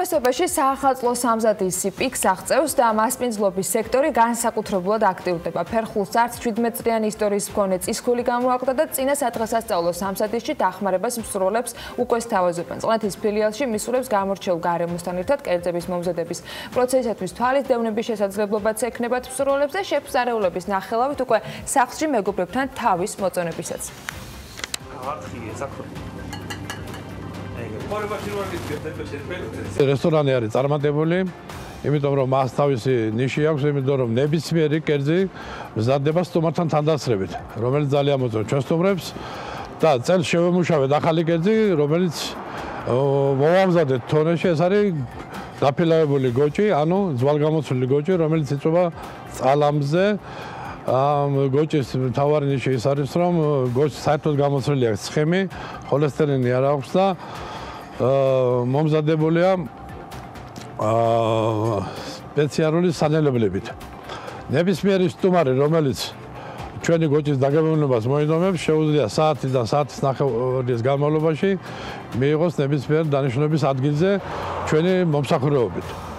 უმრავლესობაში საახალწლო სამზადისი პიკს აღწევს და მასპინძლობის სექტორი განსაკუთრებულად აქტიურდება. ფერხულს არც 17 წლიანი ისტორიის მქონე წისქვილი გამოაკვდა და წინა სადღესასწაულო სამზადისში დახმარებას მსურველებს უკვე სთავაზობენ. წყნეთის ფილიალში მისულებს გამორჩეულ გარემოსთან ერთად კერძების მომზადების პროცესისთვის თვალის დევნების შესაძლებლობაც ექნებათ მსურველებს და შეფსარეულების ნახელავით უკვე სახლში მეგობრებთან თავის მოწონებისაც. არხი ეზაქრო რესტორანი არის წარმატებული, იმიტომ რომ მას თავისი ნიში აქვს, იმიტომ რომ ნებისმიერი კერძი მზადდება სტუმართან თანდასწრებით, რომელიც ძალიან მოწონს ჩვენ სტუმრებს. და წელს შევემუშავეთ ახალი კერძი, რომელიც მოვამზადეთ თონეში, ეს არის დაფილავებული გოჭი, ანუ ძვალგამოცლილი გოჭი, რომელიც იწובה წალამზე. ამ გოჭის მთავარი ნიში ის არის, რომ გოჭი საერთოდ გამოცვლილი აქვს ცხიმი, ხოლესტერინი არ აქვს და მომზადებულია აა სპეციალური სანელებლებით. ნებისმიერი სტუმარი, რომელიც ჩვენი გოჭის დაგემოვნებას მოინდომებს, შეუძლია საათიდან საათის ნახევრის განმავლობაში მიიღოს ნებისმიერ დანიშნულების ადგილზე ჩვენი მომსახურებით.